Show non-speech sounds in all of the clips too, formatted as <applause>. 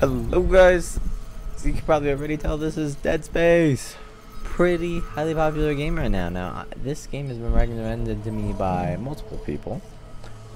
Hello guys! So you can probably already tell this is Dead Space. Pretty highly popular game right now. Now, this game has been recommended to me by multiple people.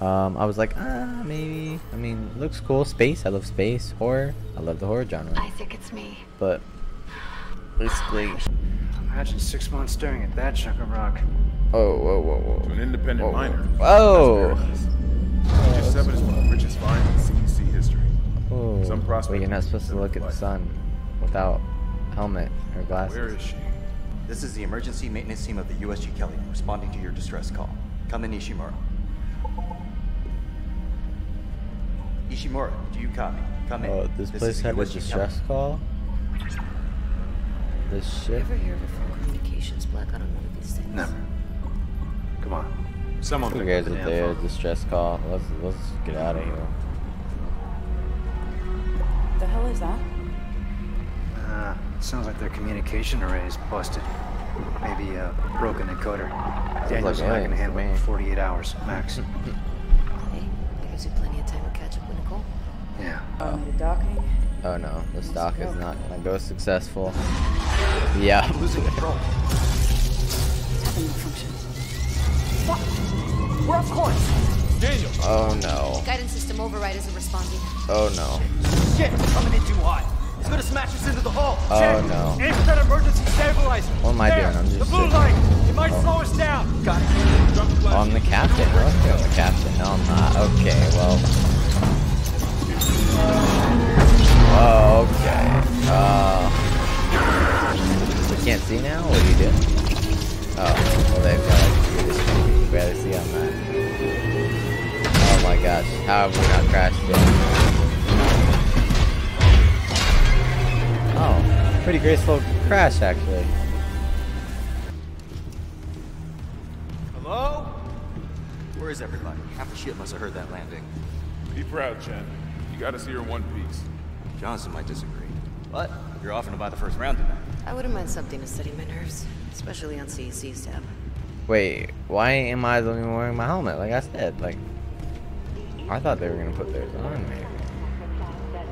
Um, I was like, ah, maybe. I mean, looks cool. Space, I love space. Horror, I love the horror genre. I think it's me. But, basically... Imagine six months staring at that chunk of rock. Oh, whoa, whoa, whoa. To an independent Whoa, miner. Whoa! Aegis seven is one of the richest finds in CEC history. Oh, Some prospect wait, you're not supposed to look at the sun without helmet or glasses. Where is she? This is the emergency maintenance team of the USG Kellion responding to your distress call. Come in, Ishimura. Ishimura, do you copy? Come in. Oh, this, is place the had a distress Kelly. call? This shit? Ever hear of a phone communications blackout on one of these things? Never. Come on. Someone Who pick cares up the if there's a distress call? Let's let's get out of here. The hell is that? Uh, sounds like their communication array is busted. Maybe a broken encoder. Daniel's like not aliens gonna to handle it me. in 48 hours, max. <laughs> Hey, that gives you plenty of time to catch up with Nicole. yeah. Automated docking. Oh no, this dock is not gonna go successful. Yeah. Losing control. Tapping malfunction. We're off course. Daniel. Oh no. Guidance system override isn't responding. Oh no. Shit, coming in too hot. It's gonna smash us into the hull. Oh, Check. no. Aim for that emergency stabilizer. What am I There, doing? I'm just The blue sitting- light. It might slow us down. Got it. Drop Oh, I'm the captain. Okay, I'm the captain. No, I'm not. Okay, well. Oh, okay. Uh. We can't see now? What are you doing? Oh, gosh. How have we not crashed yet? Oh, pretty graceful crash, actually. Hello? Where is everybody? Half the ship must have heard that landing. Be proud, Chen. You got us here in one piece. Johnson might disagree. But you're offering to buy the first round tonight. I wouldn't mind something to steady my nerves, especially on CEC's tab. Wait, why am I the only one wearing my helmet? Like I said, like I thought they were gonna put theirs on maybe.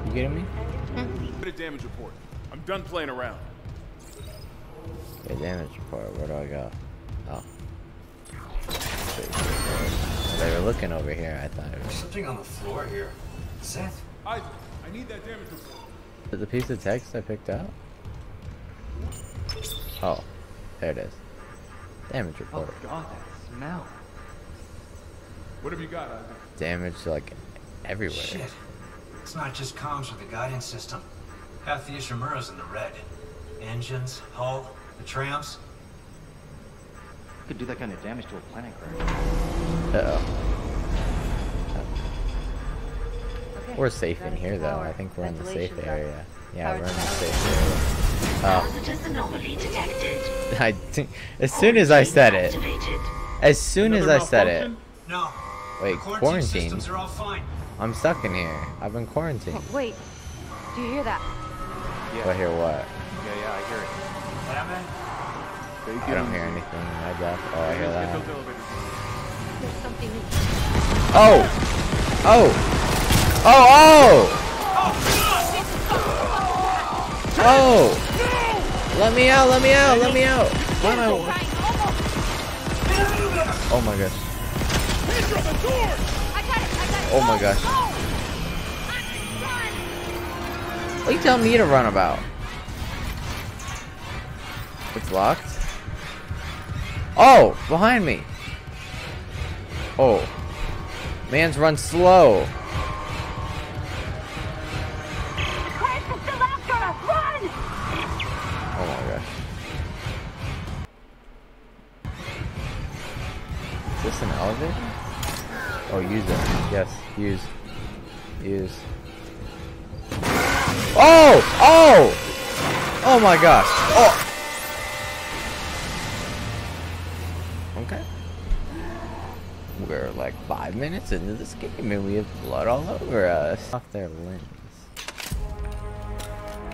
You getting me? Get a damage report. I'm done playing around. Yeah, damage report. Where do I go? Oh. They were looking over here. I thought it was. Something on the floor here. Seth? Isaac, I need that damage report. Is it the piece of text I picked up? Oh, there it is. Damage report. Oh God, that smell. What have you got, Isaac? Damage like everywhere. Shit. It's not just comms with the guidance system. Half the Ishimura's in the red. Engines, hull, the trams. Could do that kind of damage to a planet crash. Uh oh. We're safe in here though. I think we're in the safe area. Yeah, we're in the safe area. Oh. Hazardous anomaly detected. I think as soon as I said it, as soon as I said it. No. Wait, quarantine quarantine. systems are all fine. I'm stuck in here. I've been quarantined. Oh, wait, do you hear that? Yeah. Do I hear what? Yeah, yeah, I hear it. Batman? I don't hear anything in my death. Oh, I hear that. There's something in Oh! Oh! Oh! Oh! Oh! Let me out! Let me out! Let me out! Why am I? Oh my gosh! Oh my gosh! What are you telling me to run about? It's locked. Oh, behind me. Oh, man's run slow. Oh my gosh. Is this an elevator? Oh, use it. Yes, use. Use. Oh! Oh! Oh my gosh. Oh! Okay. We're like five minutes into this game and we have blood all over us. Off their limbs.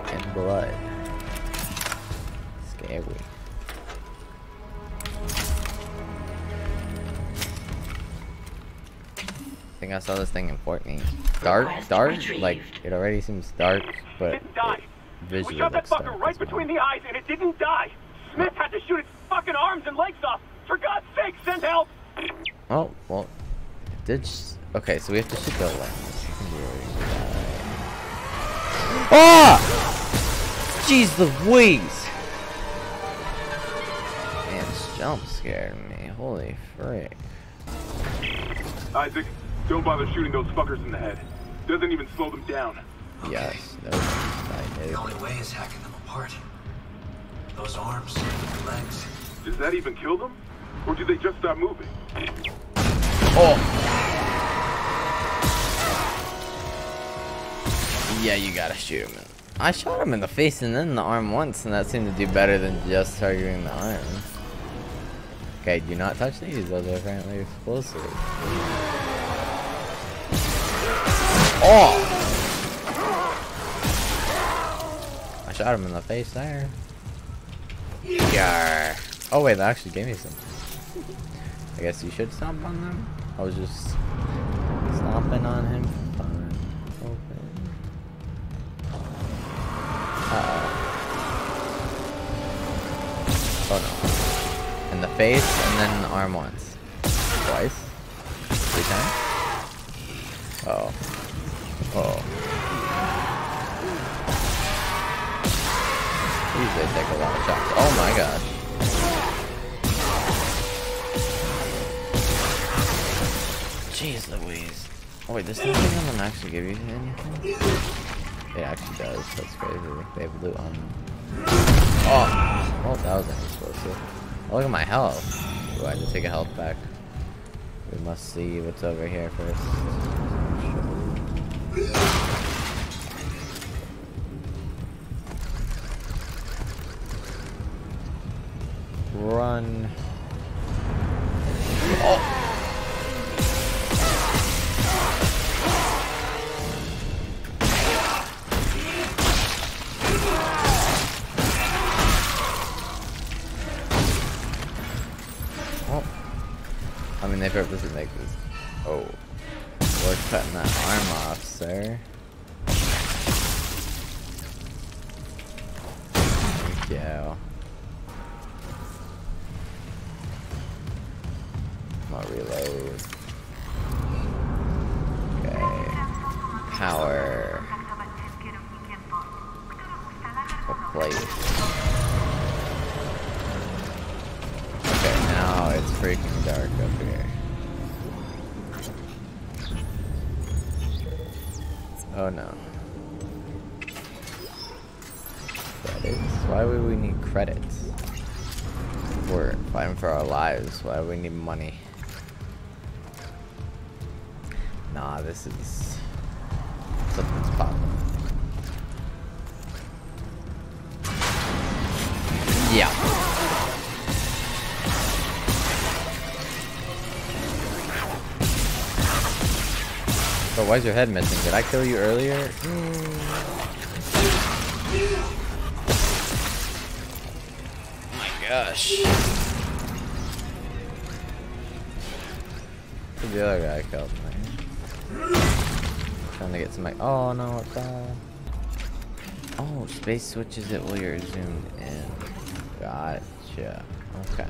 And blood. Scary. Think think I saw this thing in Fortnite. Dark, dark, like it already seems dark, but Didn't visually we shot that fucker dark right as well. between the eyes and it didn't die. Smith had to shoot its fucking arms and legs off. For God's sake, send help! Oh well, it did. sh- Okay, so we have to shoot the limbs. Ah! Jeez Louise! Man, this jump scared me. Holy frick. Isaac, don't bother shooting those fuckers in the head. Doesn't even slow them down. Yes, that was I The only way is hacking them apart. Those arms, legs. Does that even kill them? Or do they just stop moving? Oh. Yeah, you gotta shoot him. I shot him in the face and then the arm once, and that seemed to do better than just targeting the arm. Okay, do not touch these. Those are apparently explosive. Oh! I shot him in the face there. Yar. Oh wait, that actually gave me some. I guess you should stomp on them. I was just stomping on him for fun. Uh-oh. Oh no. In the face and then the arm once. Twice. Three times. Oh. Oh. They take a lot of shots. Oh my god. Jeez Louise. Oh wait, this thing doesn't actually give you anything? It actually does. That's crazy. They have loot on them. Oh! Well, that was explosive. Oh, look at my health. Ooh, I to take a health back. We must see what's over here first. Run. Oh. oh. I mean, they make this. Reload. Okay. Power. Replace. Okay, now it's freaking dark up here. Oh no. Credits? Why would we need credits? We're fighting for our lives. Why do we need money? Nah, this is something's popping. Yeah. Oh, why is your head missing? Did I kill you earlier? Oh my gosh. Who'd the other guy killed me? Trying to get some like oh no what the Oh space switches it while you're zoomed in. Gotcha. Okay.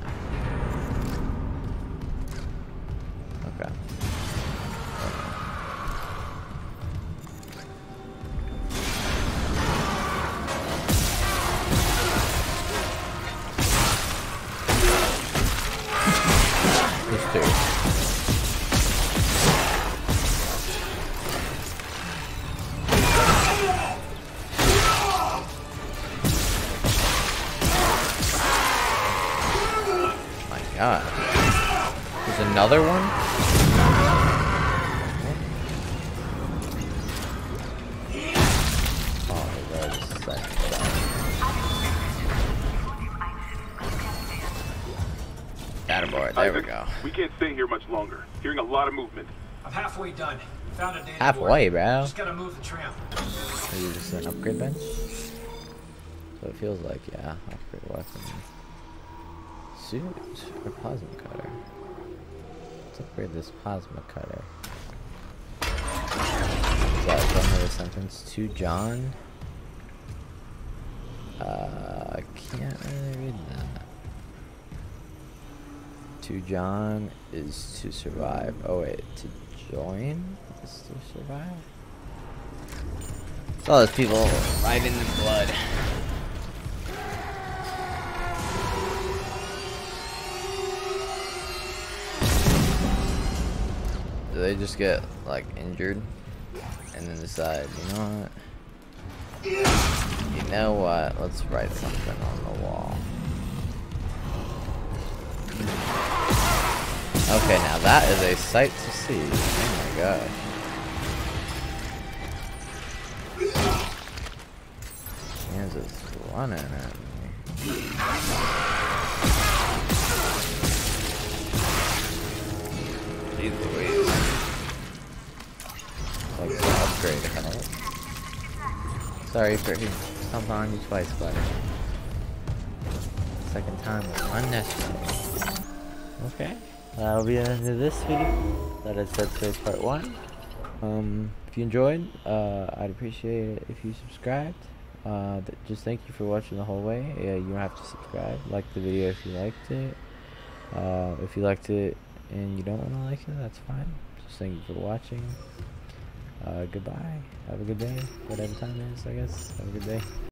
God. There's another one? Oh, there's a second Attaboy, there we go. We can't stay here much longer. Hearing a lot of movement. I'm halfway done. Found a native Halfway, board. bro. Just gotta move the tram. Are you just an upgrade bench? So it feels like, yeah, upgrade weapon. Suit or plasma cutter? Let's upgrade this plasma cutter. Is that from the sentence to John. Uh, I can't really read that. To John is to survive. Oh wait, to join is to survive. It's all those people right in the blood. They just get like injured and then decide, you know what? You know what? Let's write something on the wall. Okay, now that is a sight to see. Oh my gosh. Kansas running at me. Jeez Louise. Upgrade. Sorry for stomping on you twice, but second time was unnecessary. Okay, that'll be the end of this video. That is Dead Space Part 1. Um, if you enjoyed, uh, I'd appreciate it if you subscribed. Uh, just thank you for watching the whole way. Yeah, you don't have to subscribe. Like the video if you liked it. Uh, if you liked it and you don't want to like it, that's fine. Just thank you for watching. Uh, goodbye. Have a good day. Whatever time it is, I guess. Have a good day.